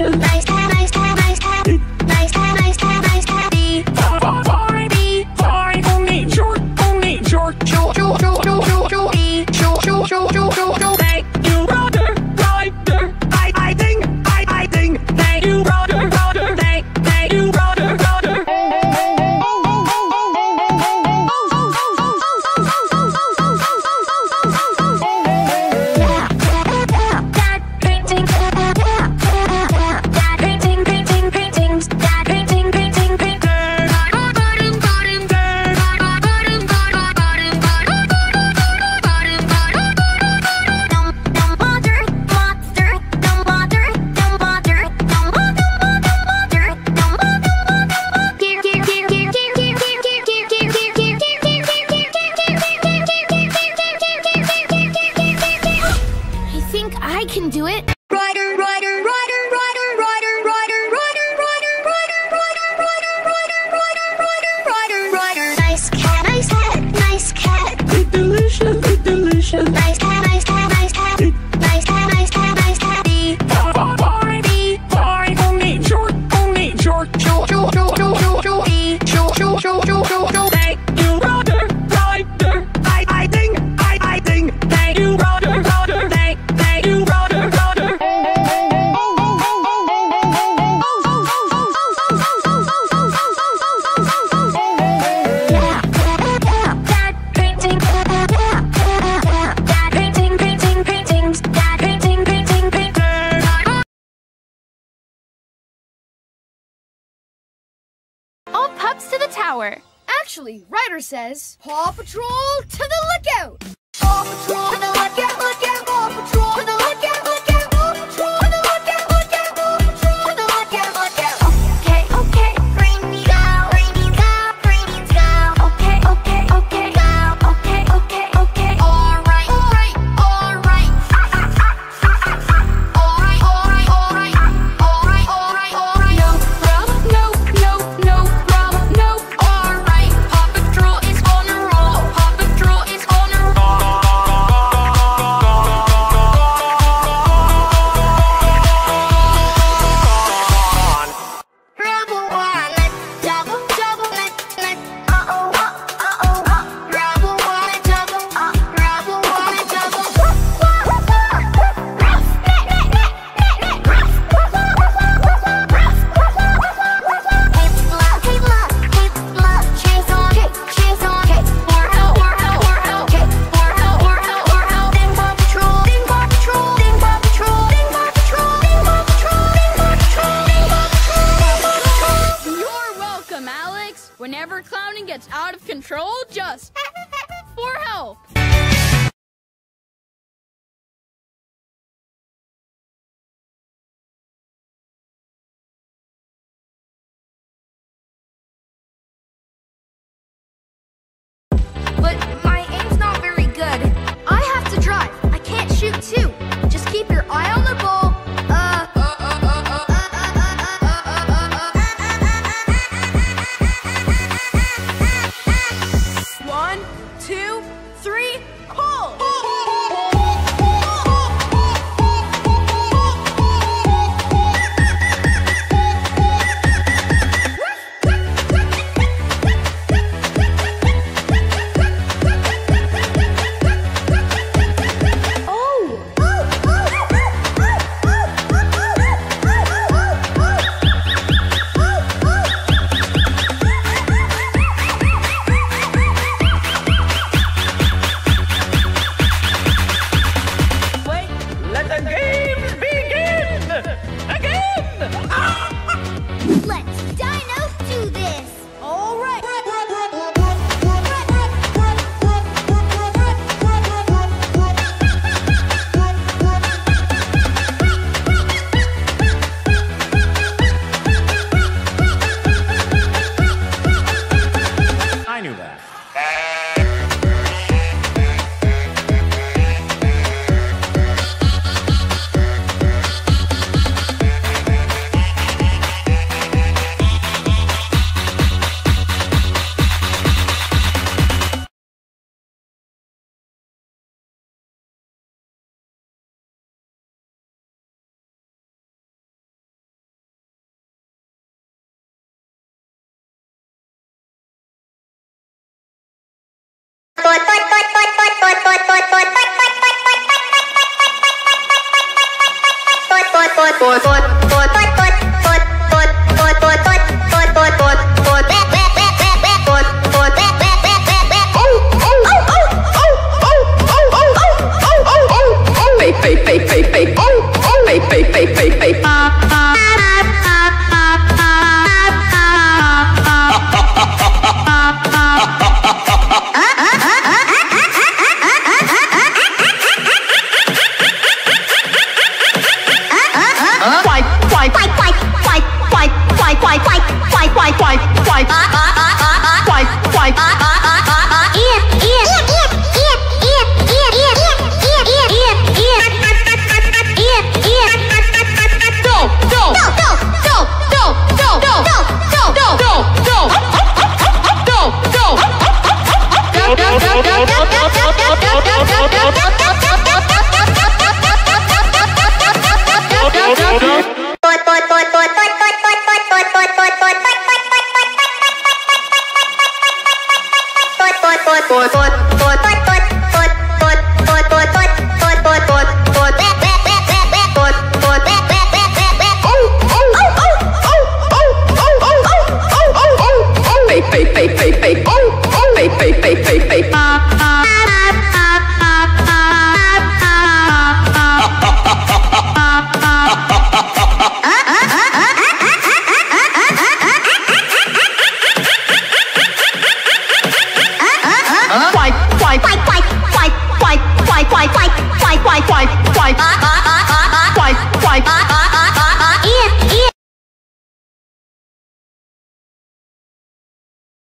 Nation. think I can do it. Ryder, Ryder, Ryder. Nice Actually, Ryder says, Paw Patrol to the lookout! Paw Patrol to the lookout, lookout! that's out of control, just for help. But my aim's not very good. I have to drive. I can't shoot too. Just keep your eye on knew that. Boy, boy, boy.